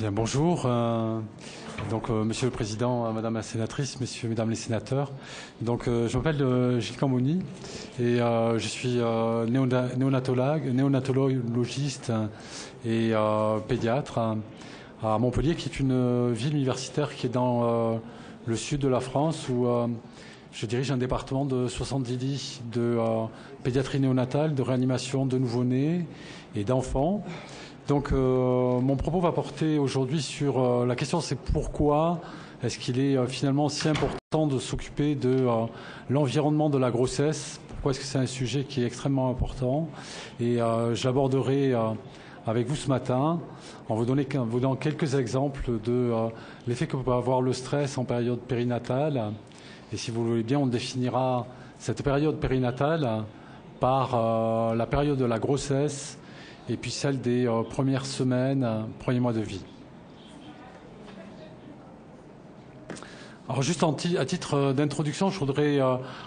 Bien, bonjour. Euh, donc, euh, Monsieur le Président, euh, Madame la Sénatrice, Messieurs, Mesdames les Sénateurs. Donc, je m'appelle Gilles Camboni et je suis néonatologue, néonatologiste et pédiatre à Montpellier, qui est une ville universitaire qui est dans le sud de la France où je dirige un département de 70 lits de pédiatrie néonatale, de réanimation de nouveau-nés et d'enfants. Donc euh, mon propos va porter aujourd'hui sur euh, la question c'est pourquoi est-ce qu'il est, euh, finalement si important de s'occuper de l'environnement de la grossesse? Pourquoi est-ce que c'est un sujet qui est extrêmement important? Et j'aborderai avec vous ce matin en vous, donnant quelques exemples de l'effet que peut avoir le stress en période périnatale. Et si vous le voulez bien, on définira cette période périnatale par la période de la grossesse et puis celle des euh, premières semaines, euh, premiers mois de vie. Alors juste à titre euh, d'introduction, je voudrais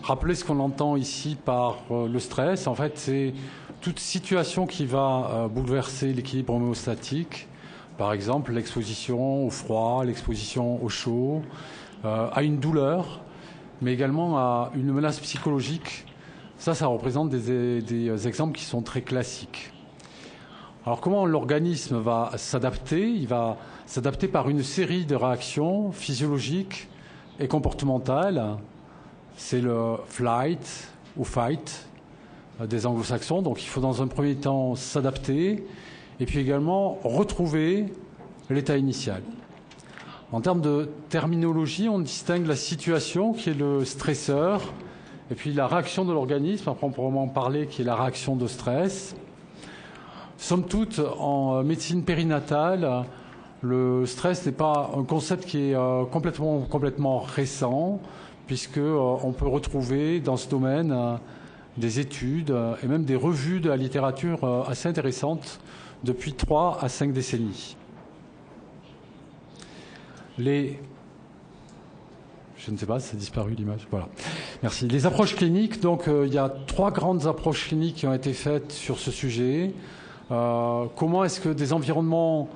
rappeler ce qu'on entend ici par le stress. En fait, c'est toute situation qui va bouleverser l'équilibre homéostatique. Par exemple, l'exposition au froid, l'exposition au chaud, à une douleur, mais également à une menace psychologique. Ça, ça représente des exemples qui sont très classiques. Alors comment l'organisme va s'adapter? Il va s'adapter par une série de réactions physiologiques et comportementales. C'est le flight ou fight euh, des anglo-saxons. Donc il faut dans un premier temps s'adapter et puis également retrouver l'état initial. En termes de terminologie, on distingue la situation qui est le stresseur et puis la réaction de l'organisme, à proprement parler, qui est la réaction de stress. Somme toute, en médecine périnatale, le stress n'est pas un concept qui est euh, complètement, complètement récent, puisque euh, on peut retrouver dans ce domaine euh, des études et même des revues de la littérature assez intéressantes depuis trois à cinq décennies. Les je ne sais pas, c'est disparu l'image. Voilà. Merci. Les approches cliniques, donc il y a trois grandes approches cliniques qui ont été faites sur ce sujet. Euh, comment est-ce que des environnements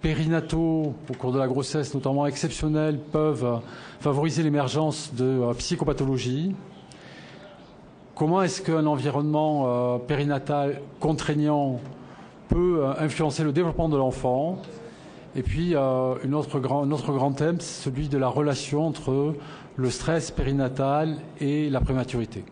périnataux au cours de la grossesse, notamment exceptionnels, peuvent favoriser l'émergence de euh, psychopathologie Comment est-ce qu'un environnement euh, périnatal contraignant peut influencer le développement de l'enfant? Et puis, grand, un autre grand thème, c'est celui de la relation entre le stress périnatal et la prématurité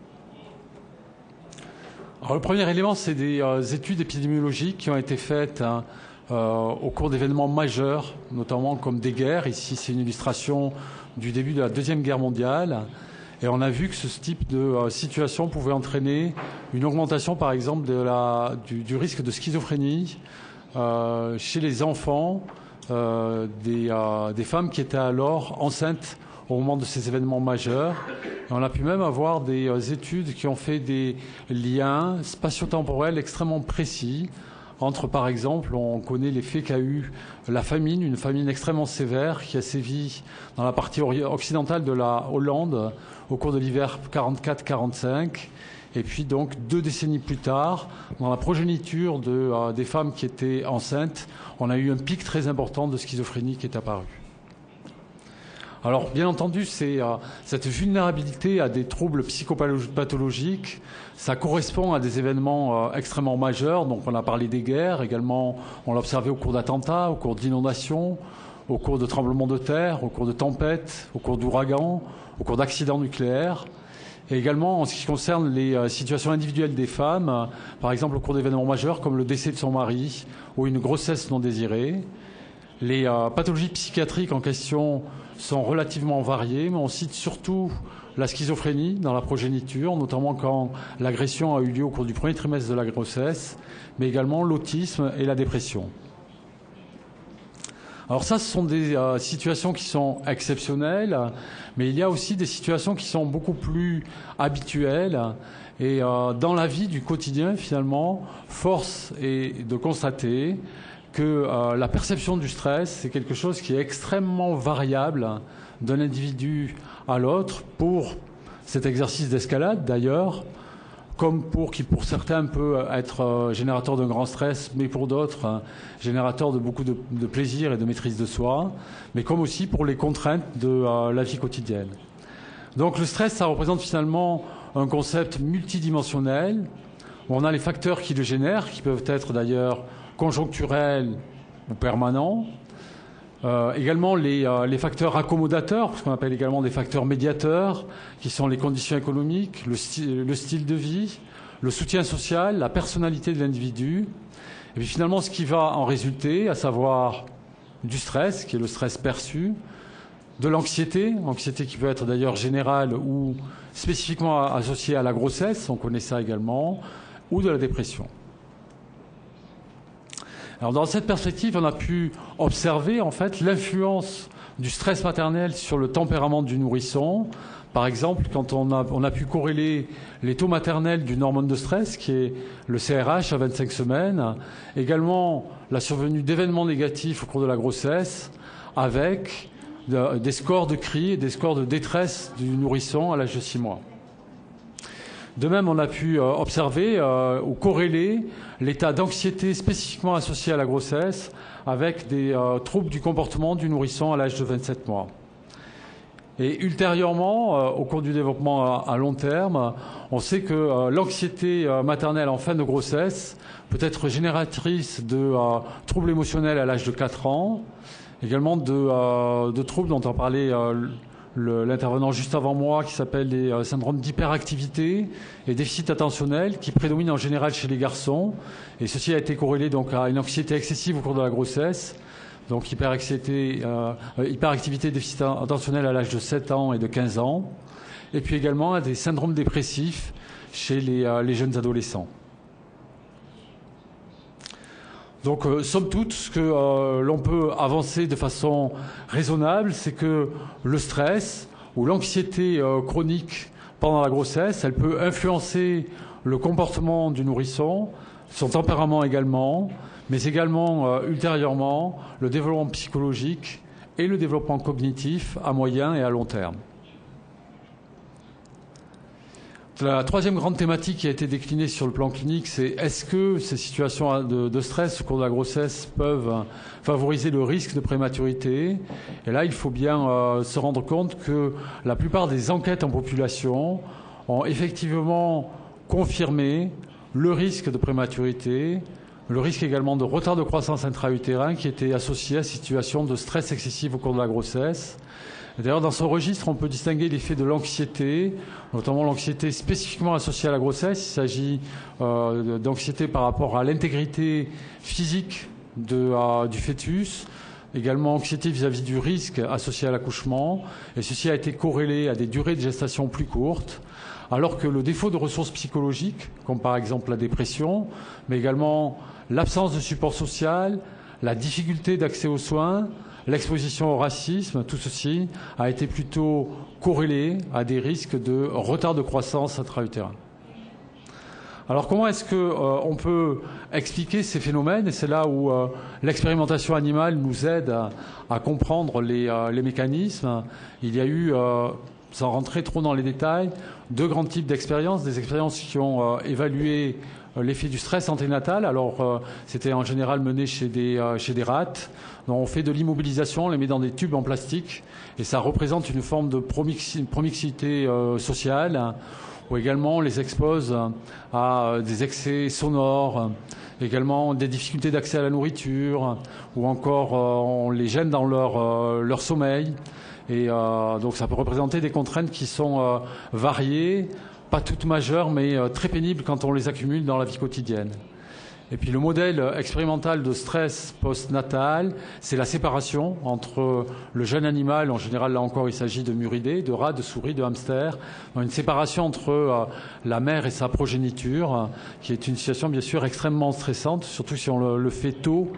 le premier élément, c'est des euh, études épidémiologiques qui ont été faites hein, euh, au cours d'événements majeurs, notamment comme des guerres. Ici, c'est une illustration du début de la Deuxième Guerre mondiale. Et on a vu que ce type de euh, situation pouvait entraîner une augmentation, par exemple, du, risque de schizophrénie chez les enfants des, des femmes qui étaient alors enceintes au moment de ces événements majeurs. on a pu même avoir des euh, études qui ont fait des liens spatio-temporels extrêmement précis entre, par exemple, on connaît l'effet qu'a eu la famine, une famine extrêmement sévère qui a sévi dans la partie occidentale de la Hollande au cours de l'hiver 44-45. Et puis donc deux décennies plus tard, dans la progéniture euh, des femmes qui étaient enceintes, on a eu un pic très important de schizophrénie qui est apparu. Alors, bien entendu, c'est euh, cette vulnérabilité à des troubles psychopathologiques, ça correspond à des événements euh, extrêmement majeurs. Donc, on a parlé des guerres, également, on l'a observé au cours d'attentats, au cours d'inondations, au cours de tremblements de terre, au cours de tempêtes, au cours d'ouragans, au cours d'accidents nucléaires. Et également en ce qui concerne les euh, situations individuelles des femmes, par exemple au cours d'événements majeurs comme le décès de son mari ou une grossesse non désirée. Les pathologies psychiatriques en question sont relativement variées, mais on cite surtout la schizophrénie dans la progéniture, notamment quand l'agression a eu lieu au cours du premier trimestre de la grossesse, mais également l'autisme et la dépression. Alors ça, ce sont des euh, situations qui sont exceptionnelles, mais il y a aussi des situations qui sont beaucoup plus habituelles. Et euh, dans la vie du quotidien, finalement, force est de constater que euh, la perception du stress, c'est quelque chose qui est extrêmement variable d'un individu à l'autre pour cet exercice d'escalade d'ailleurs. comme pour qui pour certains peut être générateur d'un grand stress, mais pour d'autres générateur de beaucoup de, plaisir et de maîtrise de soi, mais comme aussi pour les contraintes de la vie quotidienne. Donc le stress, ça représente finalement un concept multidimensionnel on a les facteurs qui le génèrent, qui peuvent être d'ailleurs conjoncturels ou permanents. Euh, également euh, les, facteurs accommodateurs, ce qu'on appelle également des facteurs médiateurs, qui sont les conditions économiques, le, style de vie, le soutien social, la personnalité de l'individu. Et puis finalement, ce qui va en résulter, à savoir du stress, qui est le stress perçu, de l'anxiété, anxiété qui peut être d'ailleurs générale ou spécifiquement associée à la grossesse, on connaît ça également, ou de la dépression. Alors dans cette perspective, on a pu observer en fait l'influence du stress maternel sur le tempérament du nourrisson. Par exemple, quand on a, on a pu corréler les taux maternels d'une hormone de stress, qui est le CRH à 25 semaines, également la survenue d'événements négatifs au cours de la grossesse, avec des scores de cris et des scores de détresse du nourrisson à l'âge de 6 mois. De même, on a pu euh, observer euh, ou corréler l'état d'anxiété spécifiquement associé à la grossesse avec des euh, troubles du comportement du nourrisson à l'âge de 27 mois. Et ultérieurement, au cours du développement à, long terme, on sait que l'anxiété maternelle en fin de grossesse peut être génératrice de troubles émotionnels à l'âge de 4 ans, également de, de troubles dont on parlait l'intervenant juste avant moi qui s'appelle les euh, syndromes d'hyperactivité et déficit attentionnel qui prédominent en général chez les garçons. Et ceci a été corrélé donc à une anxiété excessive au cours de la grossesse. Donc hyperactivité, euh, euh déficit attentionnel à l'âge de 7 ans et de 15 ans. Et puis également à des syndromes dépressifs chez les, euh, les jeunes adolescents. Donc, euh, somme toute, ce que euh, l'on peut avancer de façon raisonnable, c'est que le stress ou l'anxiété euh, chronique pendant la grossesse, elle peut influencer le comportement du nourrisson, son tempérament également, mais également ultérieurement le développement psychologique et le développement cognitif à moyen et à long terme. La troisième grande thématique qui a été déclinée sur le plan clinique, c'est est-ce que ces situations de, stress au cours de la grossesse peuvent favoriser le risque de prématurité? Et là, il faut bien euh, se rendre compte que la plupart des enquêtes en population ont effectivement confirmé le risque de prématurité, le risque également de retard de croissance intra-utérin qui était associé à ces situations de stress excessif au cours de la grossesse. D'ailleurs, dans ce registre, on peut distinguer l'effet de l'anxiété, notamment l'anxiété spécifiquement associée à la grossesse. Il s'agit euh, d'anxiété par rapport à l'intégrité physique euh, du fœtus, également anxiété vis-à-vis du risque associé à l'accouchement, et ceci a été corrélé à des durées de gestation plus courtes, alors que le défaut de ressources psychologiques, comme par exemple la dépression, mais également l'absence de support social, la difficulté d'accès aux soins, l'exposition au racisme, tout ceci a été plutôt corrélé à des risques de retard de croissance intra-utérin. Alors comment est-ce qu'on euh, peut expliquer ces phénomènes? Et c'est là où euh, l'expérimentation animale nous aide à, comprendre euh, les, mécanismes. Il y a eu, sans rentrer trop dans les détails, deux grands types d'expériences. Des expériences qui ont évalué l'effet du stress anténatal. Alors c'était en général mené chez des, chez des rats on fait de l'immobilisation, on les met dans des tubes en plastique, et ça représente une forme de promixité euh, sociale, ou également on les expose à euh, des excès sonores, également des difficultés d'accès à la nourriture, ou encore euh, on les gêne dans leur, leur sommeil. Et donc ça peut représenter des contraintes qui sont variées, pas toutes majeures, mais très pénibles quand on les accumule dans la vie quotidienne. Et puis le modèle expérimental de stress postnatal, c'est la séparation entre le jeune animal, en général là encore il s'agit de muridés, de rats, de souris, de hamsters, une séparation entre euh, la mère et sa progéniture, qui est une situation bien sûr extrêmement stressante, surtout si on le, fait tôt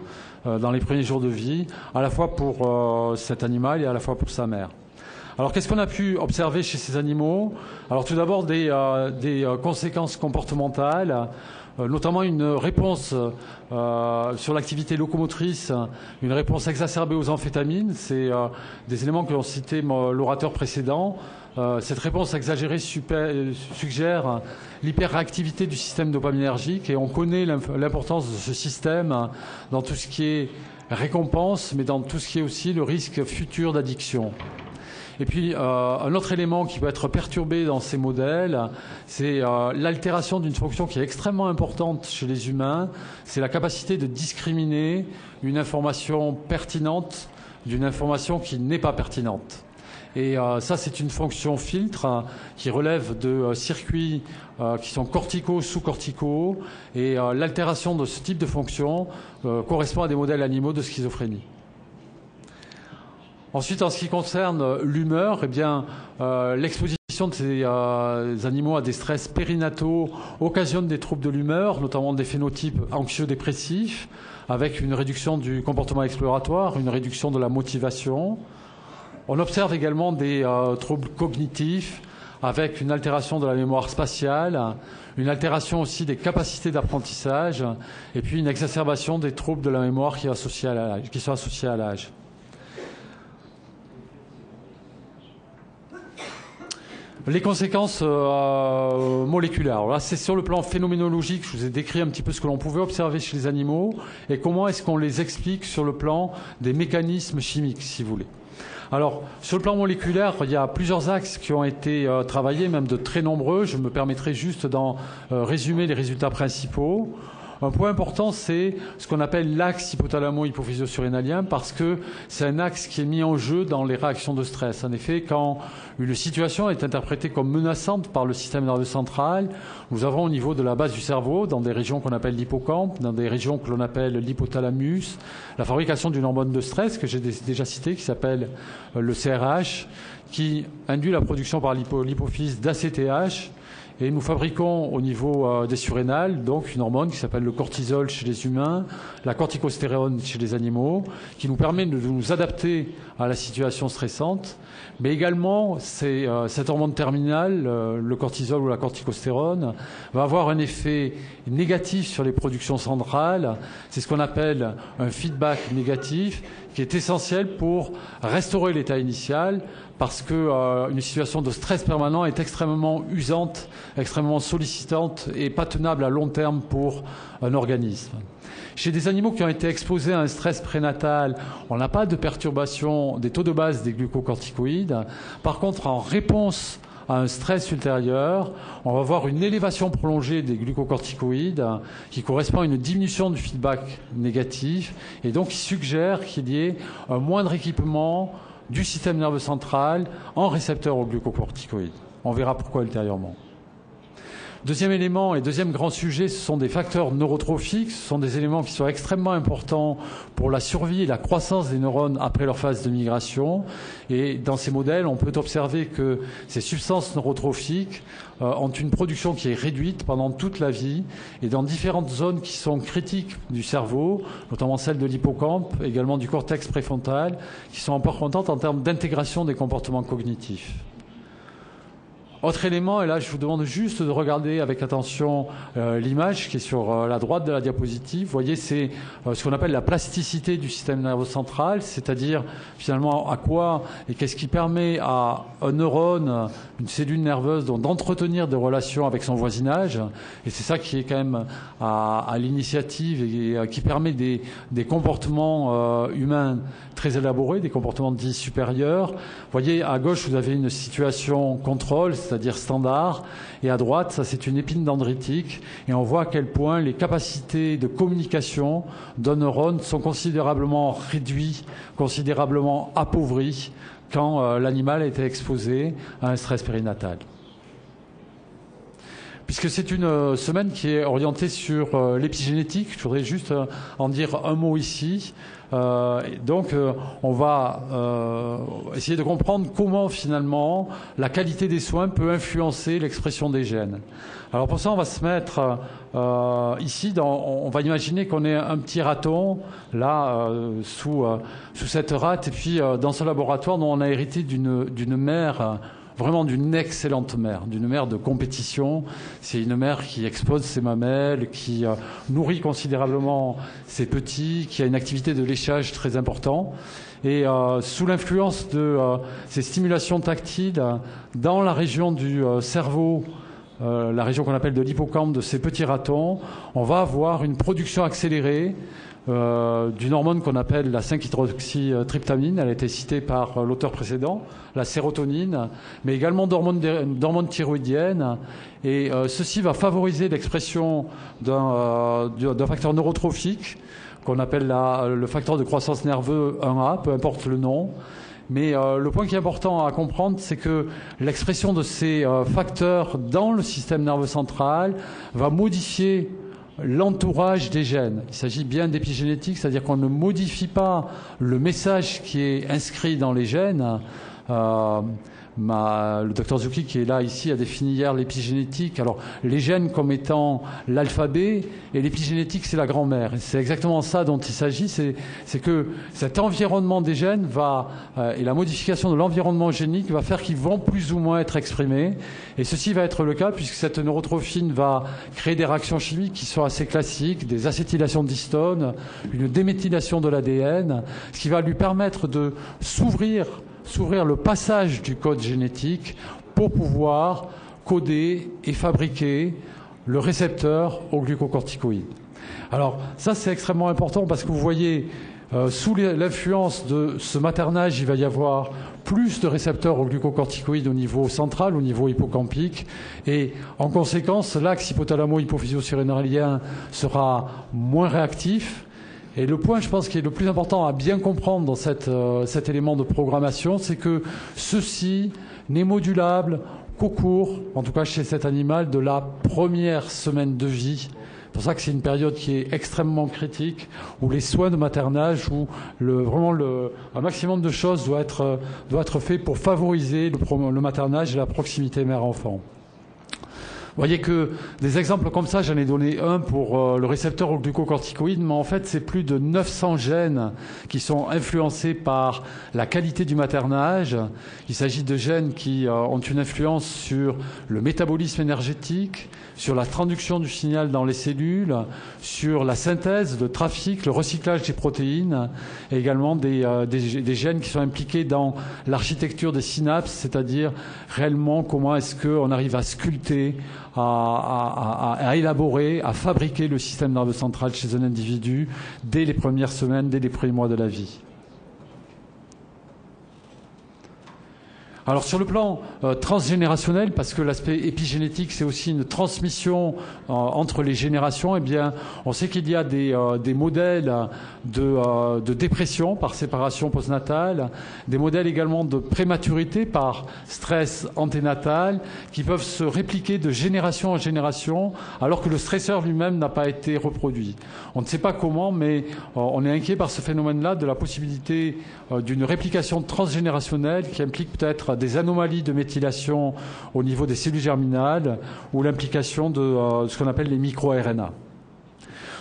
euh, dans les premiers jours de vie, à la fois pour euh, cet animal et à la fois pour sa mère. Alors qu'est-ce qu'on a pu observer chez ces animaux? Alors tout d'abord des, des conséquences comportementales euh, notamment une réponse euh, sur l'activité locomotrice, une réponse exacerbée aux amphétamines. C'est euh, des éléments que l'on citait l'orateur précédent. cette réponse exagérée suggère l'hyperactivité du système dopaminergique et on connaît l'importance de ce système dans tout ce qui est récompense, mais dans tout ce qui est aussi le risque futur d'addiction. Et puis, euh, un autre élément qui peut être perturbé dans ces modèles, c'est euh, l'altération d'une fonction qui est extrêmement importante chez les humains, c'est la capacité de discriminer une information pertinente d'une information qui n'est pas pertinente. Et euh, ça, c'est une fonction filtre qui relève de circuits qui sont corticaux, sous-corticaux, et l'altération de ce type de fonction correspond à des modèles animaux de schizophrénie. Ensuite, en ce qui concerne l'humeur, eh bien, euh, l'exposition de ces euh, animaux à des stress périnataux occasionne des troubles de l'humeur, notamment des phénotypes anxieux-dépressifs, avec une réduction du comportement exploratoire, une réduction de la motivation. On observe également des euh, troubles cognitifs, avec une altération de la mémoire spatiale, une altération aussi des capacités d'apprentissage, et puis une exacerbation des troubles de la mémoire qui sont associés à l'âge. Les conséquences euh, moléculaires. là, c'est sur le plan phénoménologique. Je vous ai décrit un petit peu ce que l'on pouvait observer chez les animaux et comment est-ce qu'on les explique sur le plan des mécanismes chimiques, si vous voulez. Alors, sur le plan moléculaire, il y a plusieurs axes qui ont été euh, travaillés, même de très nombreux. Je me permettrai juste d'en euh, résumer les résultats principaux. Un point important, c'est ce qu'on appelle l'axe hypothalamo-hypophysio-surrénalien parce que c'est un axe qui est mis en jeu dans les réactions de stress. En effet, quand une situation est interprétée comme menaçante par le système nerveux central, nous avons au niveau de la base du cerveau, dans des régions qu'on appelle l'hippocampe, dans des régions que l'on appelle l'hypothalamus, la fabrication d'une hormone de stress que j'ai déjà citée, qui s'appelle euh, le CRH, qui induit la production par l'hypophyse d'ACTH, et nous fabriquons au niveau euh, des surrénales donc une hormone qui s'appelle le cortisol chez les humains, la corticostérone chez les animaux, qui nous permet de nous adapter à la situation stressante. Mais également, euh, cette hormone terminale, euh, le cortisol ou la corticostérone, va avoir un effet négatif sur les productions centrales. C'est ce qu'on appelle un feedback négatif qui est essentiel pour restaurer l'état initial parce qu'une euh, situation de stress permanent est extrêmement usante, extrêmement sollicitante et pas tenable à long terme pour un organisme. Chez des animaux qui ont été exposés à un stress prénatal, on n'a pas de perturbation des taux de base des glucocorticoïdes. Par contre, en réponse à un stress ultérieur, on va voir une élévation prolongée des glucocorticoïdes qui correspond à une diminution du feedback négatif et donc qui suggère qu'il y ait un moindre équipement du système nerveux central en récepteur aux glucocorticoïdes. On verra pourquoi ultérieurement. Deuxième élément et deuxième grand sujet, ce sont des facteurs neurotrophiques. Ce sont des éléments qui sont extrêmement importants pour la survie et la croissance des neurones après leur phase de migration. Et dans ces modèles, on peut observer que ces substances neurotrophiques euh, ont une production qui est réduite pendant toute la vie et dans différentes zones qui sont critiques du cerveau, notamment celles de l'hippocampe, également du cortex préfrontal, qui sont importantes en termes d'intégration des comportements cognitifs. Autre élément, et là je vous demande juste de regarder avec attention euh, l'image qui est sur euh, la droite de la diapositive. Vous voyez, c'est euh, ce qu'on appelle la plasticité du système nerveux central, c'est-à-dire finalement à quoi et qu'est-ce qui permet à un neurone, une cellule nerveuse, d'entretenir des relations avec son voisinage. Et c'est ça qui est quand même à, l'initiative et, qui permet des, des comportements humains très élaborés, des comportements dits supérieurs. Vous voyez, à gauche, vous avez une situation contrôle c'est-à-dire standard, et à droite, ça c'est une épine dendritique, et on voit à quel point les capacités de communication d'un neurone sont considérablement réduites, considérablement appauvries quand euh, l'animal a été exposé à un stress périnatal. Puisque c'est une euh, semaine qui est orientée sur euh, l'épigénétique, je voudrais juste en dire un mot ici. Euh, donc, euh, on va euh, essayer de comprendre comment finalement la qualité des soins peut influencer l'expression des gènes. Alors pour ça, on va se mettre ici, on va imaginer qu'on est un petit raton là sous, sous cette rate, et puis dans ce laboratoire, dont on a hérité d'une mère vraiment d'une excellente mère, d'une mère de compétition. C'est une mère qui expose ses mamelles, qui euh, nourrit considérablement ses petits, qui a une activité de léchage très importante. Et euh, sous l'influence de euh, ces stimulations tactiles dans la région du cerveau, la région qu'on appelle de l'hippocampe de ces petits ratons, on va avoir une production accélérée euh, d'une hormone qu'on appelle la 5-hydroxytryptamine. Elle a été citée par euh, l'auteur précédent, la sérotonine, mais également d'hormones thyroïdiennes. Et euh, ceci va favoriser l'expression d'un facteur neurotrophique qu'on appelle le facteur de croissance nerveux 1A, peu importe le nom. Mais le point qui est important à comprendre, c'est que l'expression de ces facteurs dans le système nerveux central va modifier l'entourage des gènes. Il s'agit bien d'épigénétique, c'est-à-dire qu'on ne modifie pas le message qui est inscrit dans les gènes. Euh, le docteur Zucchi qui est là ici a défini hier l'épigénétique. Alors les gènes comme étant l'alphabet et l'épigénétique c'est la grand-mère. C'est exactement ça dont il s'agit, c'est que cet environnement des gènes va euh, et la modification de l'environnement génique va faire qu'ils vont plus ou moins être exprimés. Et ceci va être le cas puisque cette neurotrophine va créer des réactions chimiques qui sont assez classiques, des acétylations d'histone, une déméthylation de l'ADN, ce qui va lui permettre de s'ouvrir s'ouvrir le passage du code génétique pour pouvoir coder et fabriquer le récepteur au glucocorticoïde. Alors ça c'est extrêmement important parce que vous voyez, euh, sous l'influence de ce maternage, il va y avoir plus de récepteurs au glucocorticoïde au niveau central, au niveau hippocampique, et en conséquence, l'axe hypothalamo-hypophysio-surrénalien sera moins réactif, et le point, je pense, qui est le plus important à bien comprendre dans euh, cet élément de programmation, c'est que ceci n'est modulable qu'au cours, en tout cas chez cet animal, de la première semaine de vie. C'est pour ça que c'est une période qui est extrêmement critique, où les soins de maternage, où vraiment un maximum de choses doit être, doit être fait pour favoriser le, le maternage et la proximité mère-enfant. Voyez que des exemples comme ça, j'en ai donné un pour euh, le récepteur au glucocorticoïde, mais en fait, c'est plus de 900 gènes qui sont influencés par la qualité du maternage. Il s'agit de gènes qui euh, ont une influence sur le métabolisme énergétique, sur la traduction du signal dans les cellules, sur la synthèse, le trafic, le recyclage des protéines, et également des, euh, des gènes qui sont impliqués dans l'architecture des synapses, c'est-à-dire réellement comment est-ce qu'on arrive à sculpter, à, élaborer, à fabriquer le système nerveux central chez un individu dès les premières semaines, dès les premiers mois de la vie. Alors sur le plan euh, transgénérationnel, parce que l'aspect épigénétique c'est aussi une transmission euh, entre les générations, eh bien on sait qu'il y a des, euh, modèles de, de, dépression par séparation postnatale, des modèles également de prématurité par stress anténatal, qui peuvent se répliquer de génération en génération, alors que le stresseur lui-même n'a pas été reproduit. On ne sait pas comment, mais on est inquiet par ce phénomène-là de la possibilité d'une réplication transgénérationnelle qui implique peut-être des anomalies de méthylation au niveau des cellules germinales ou l'implication de euh, ce qu'on appelle les micro-RNA.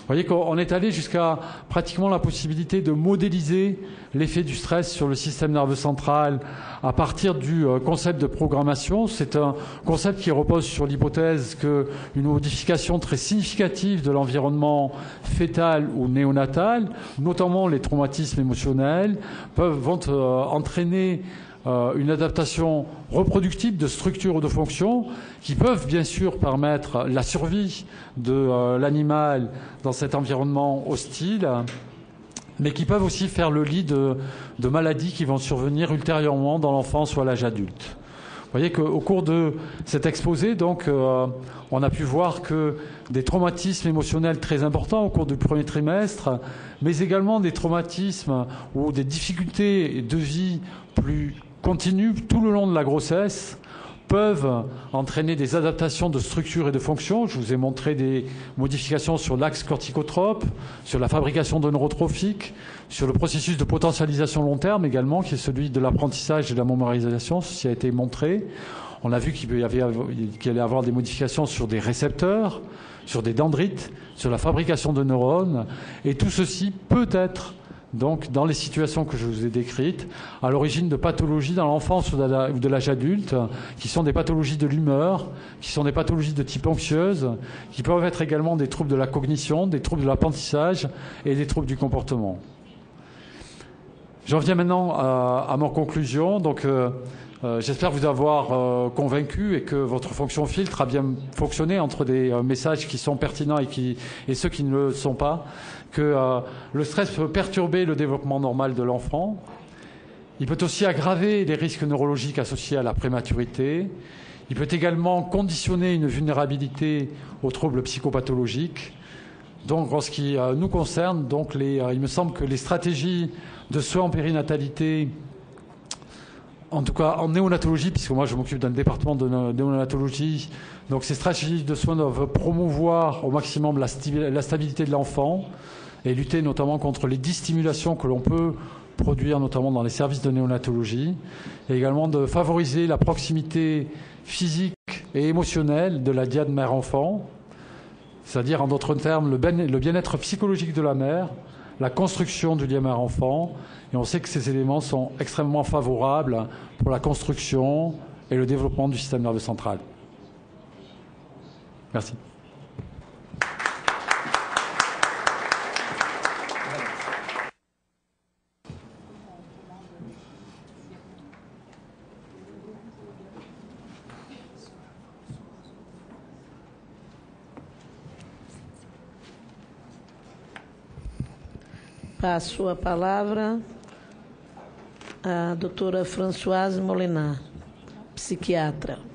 Vous voyez qu'on est allé jusqu'à pratiquement la possibilité de modéliser l'effet du stress sur le système nerveux central à partir du euh, concept de programmation. C'est un concept qui repose sur l'hypothèse qu'une modification très significative de l'environnement fœtal ou néonatal, notamment les traumatismes émotionnels, peuvent, vont euh, entraîner euh, une adaptation reproductive de structures ou de fonctions qui peuvent bien sûr permettre la survie de euh, l'animal dans cet environnement hostile, mais qui peuvent aussi faire le lit de, maladies qui vont survenir ultérieurement dans l'enfance ou à l'âge adulte. Vous voyez qu'au cours de cet exposé, donc, euh, on a pu voir que des traumatismes émotionnels très importants au cours du premier trimestre, mais également des traumatismes ou des difficultés de vie plus continuent tout le long de la grossesse, peuvent entraîner des adaptations de structure et de fonction. Je vous ai montré des modifications sur l'axe corticotrope, sur la fabrication de neurotrophiques, sur le processus de potentialisation long terme également, qui est celui de l'apprentissage et de la mémorisation. Ceci a été montré. On a vu qu'il y allait avoir des modifications sur des récepteurs, sur des dendrites, sur la fabrication de neurones. Et tout ceci peut être donc dans les situations que je vous ai décrites, à l'origine de pathologies dans l'enfance ou de l'âge adulte, qui sont des pathologies de l'humeur, qui sont des pathologies de type anxieuse, qui peuvent être également des troubles de la cognition, des troubles de l'apprentissage et des troubles du comportement. J'en viens maintenant à, mon conclusion. Donc, euh, euh, j'espère vous avoir euh, convaincu et que votre fonction filtre a bien fonctionné entre des messages qui sont pertinents et ceux qui ne le sont pas que euh, le stress peut perturber le développement normal de l'enfant. Il peut aussi aggraver les risques neurologiques associés à la prématurité. Il peut également conditionner une vulnérabilité aux troubles psychopathologiques. Donc, en ce qui euh, nous concerne, donc euh, il me semble que les stratégies de soins en périnatalité, en tout cas en néonatologie, puisque moi je m'occupe d'un département de néonatologie, donc ces stratégies de soins doivent promouvoir au maximum la stabilité de l'enfant, et lutter notamment contre les distimulations que l'on peut produire notamment dans les services de néonatologie, et également de favoriser la proximité physique et émotionnelle de la diade mère-enfant, c'est-à-dire en d'autres termes le bien-être psychologique de la mère, la construction du lien mère-enfant, et on sait que ces éléments sont extrêmement favorables pour la construction et le développement du système nerveux central. Merci. A palavra à doutora Françoise Molinar, psiquiatra.